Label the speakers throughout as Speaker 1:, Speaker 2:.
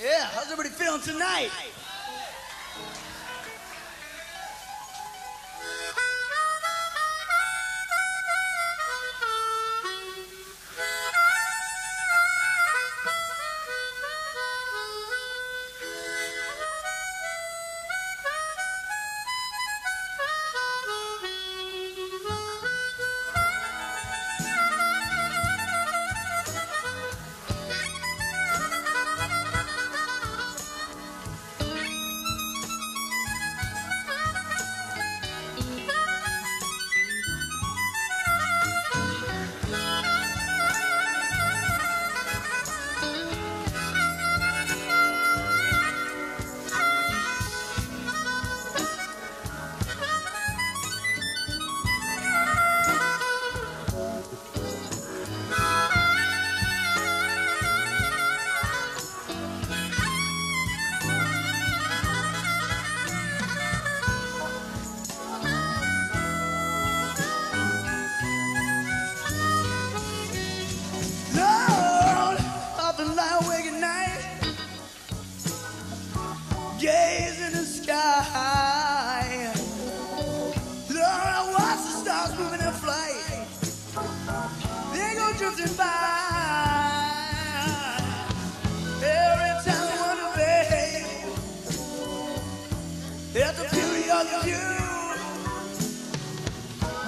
Speaker 1: Yeah, how's everybody feeling tonight?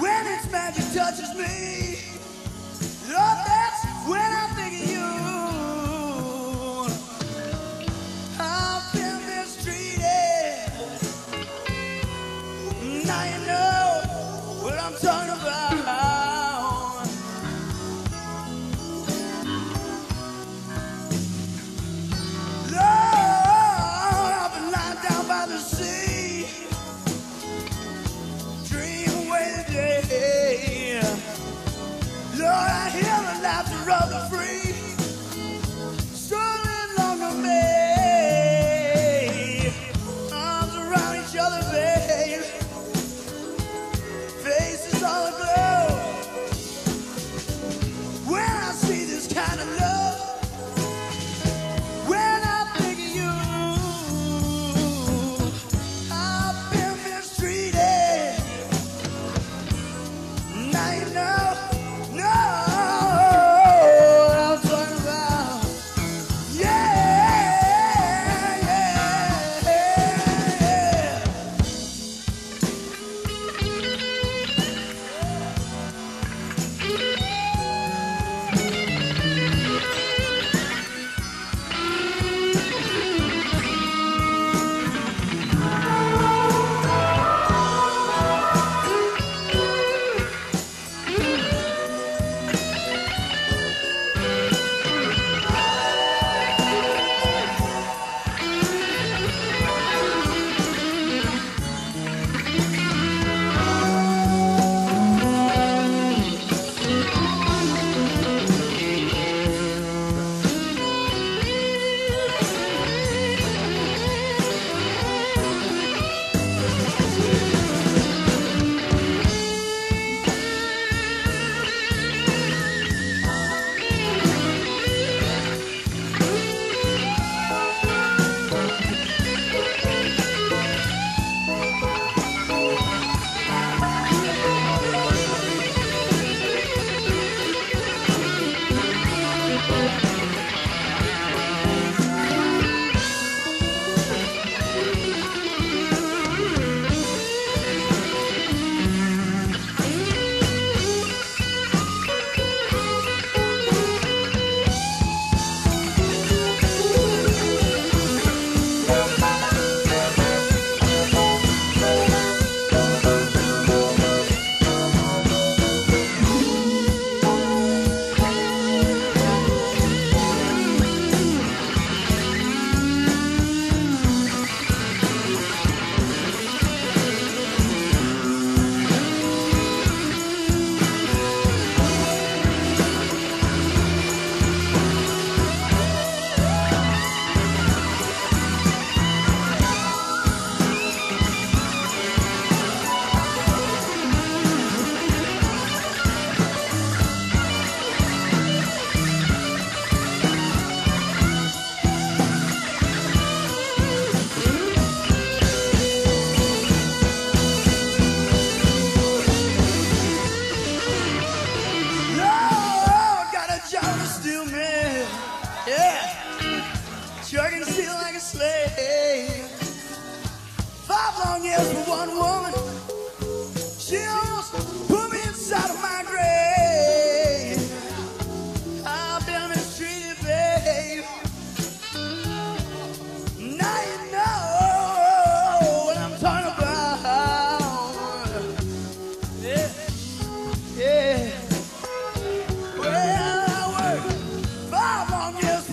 Speaker 1: When its magic touches me, Lord, that's when I think of you. I've been mistreated. Now you know what I'm talking about. run free.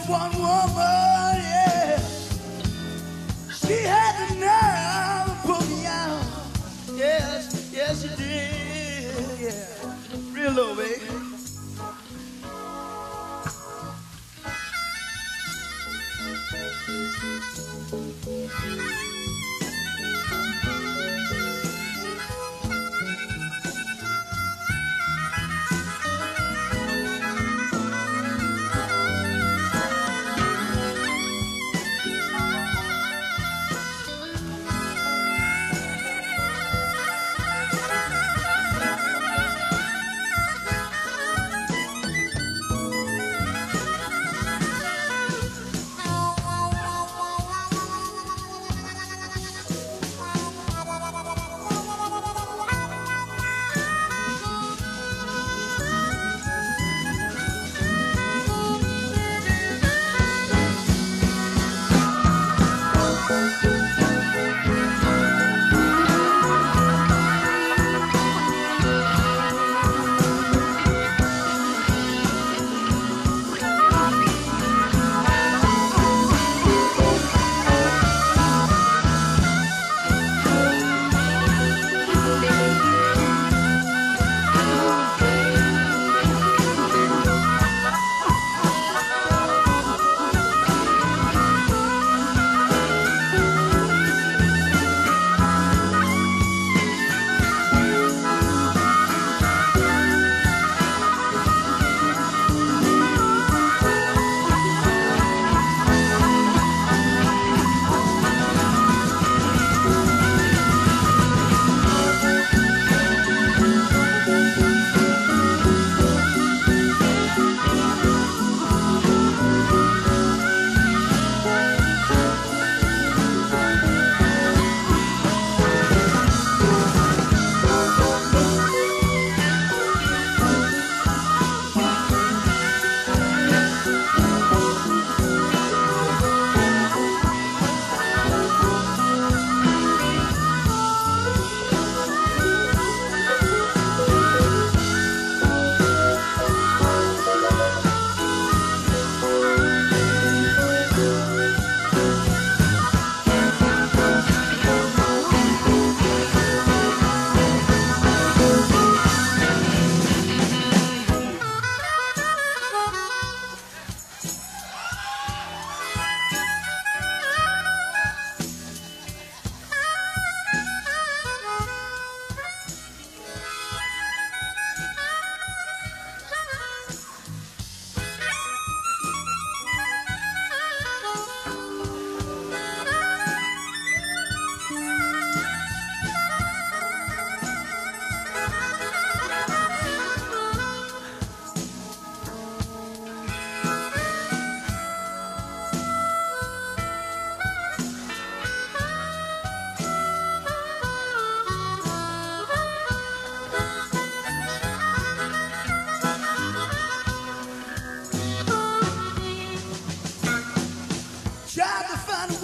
Speaker 1: One woman,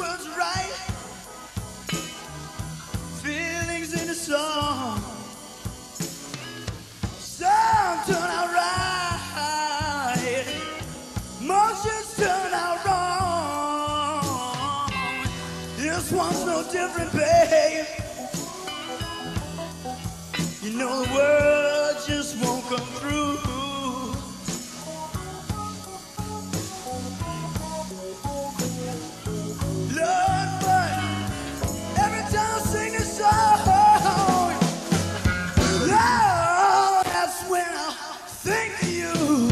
Speaker 1: the right, thank you.